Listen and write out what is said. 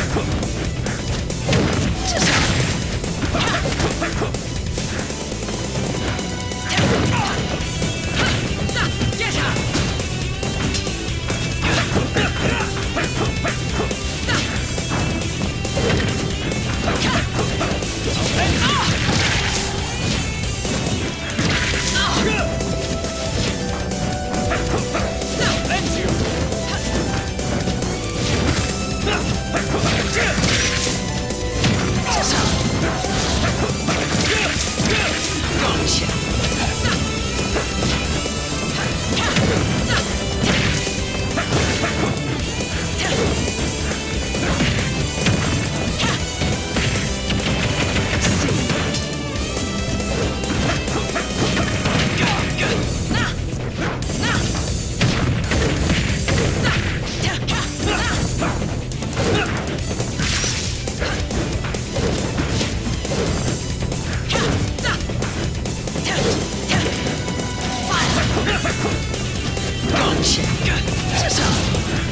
close. ガンチンガンン